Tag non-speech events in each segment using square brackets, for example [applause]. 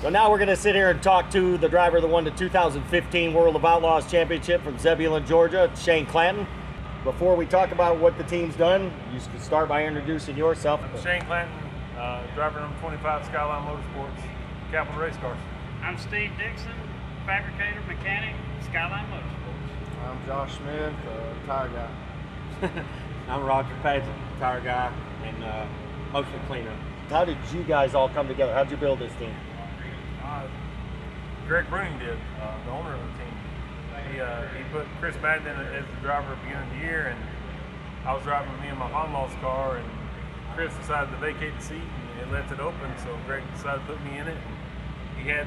So now we're going to sit here and talk to the driver that won the 2015 World of Outlaws Championship from Zebulon, Georgia, Shane Clanton. Before we talk about what the team's done, you can start by introducing yourself. I'm Shane Clanton, uh, driver number 25 Skyline Motorsports, Capital Race Cars. I'm Steve Dixon, fabricator, mechanic, Skyline Motorsports. I'm Josh Smith, uh, tire guy. [laughs] I'm Roger Paget, tire guy and uh, motion cleaner. How did you guys all come together? How did you build this team? Uh, Greg Bruening did, uh, the owner of the team. He, uh, he put Chris Madden as the driver at the beginning of the year, and I was driving me and my father-in-law's car, and Chris decided to vacate the seat, and it left it open, so Greg decided to put me in it. He had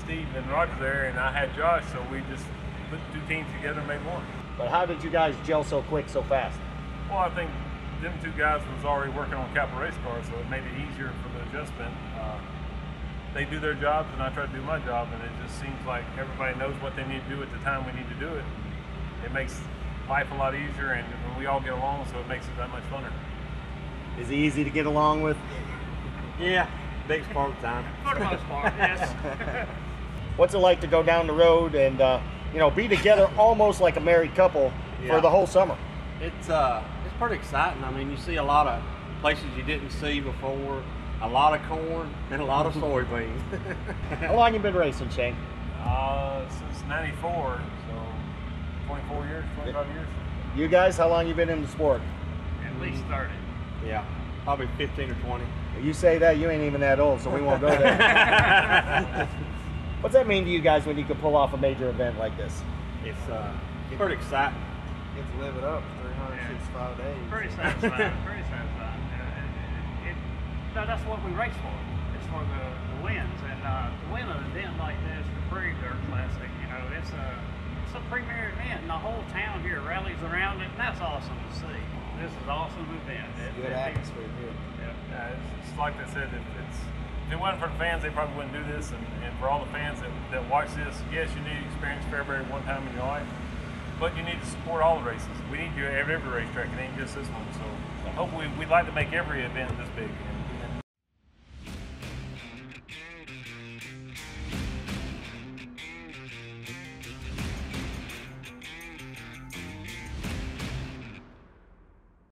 Steve and Roger there, and I had Josh, so we just put two teams together and made one. But how did you guys gel so quick, so fast? Well, I think them two guys was already working on capital race cars, so it made it easier for the adjustment. Uh, they do their jobs, and I try to do my job, and it just seems like everybody knows what they need to do at the time we need to do it. It makes life a lot easier, and we all get along, so it makes it that much funner. Is he easy to get along with? Yeah, big part of the time. [laughs] For the most part, yes. [laughs] What's it like to go down the road and uh, you know be together almost like a married couple Yeah. for the whole summer? It's uh, it's pretty exciting. I mean, you see a lot of places you didn't see before, a lot of corn and a lot of soybeans. [laughs] How long you been racing, Shane? Uh, since '94, so 24 years, 25 years. You guys, how long you been in the sport? At least 30. yeah, probably 15 or 20. You say that you ain't even that old, so we won't go there. [laughs] What's that mean to you guys when you can pull off a major event like this? It's uh, it's pretty exciting. Get to live it up 365 days. Pretty satisfying. pretty satisfying. Uh, it, it, no, that's what we race for. It's for the, the wins. And uh, to win an event like this, the Prairie Dirt Classic, you know, it's a it's a premier event, and the whole town here rallies around it. And that's awesome to see. This is an awesome event. It- Good it- atmosphere here. Yeah. Yeah, it's, it's like they said, if it's if it wasn't for the fans, they probably wouldn't do this. And, and for all the fans that, that watch this, yes, you need to experience Fairbury one time in your life, but you need to support all the races. We need you at every racetrack. It ain't just this one. So hopefully, we'd like to make every event this big. And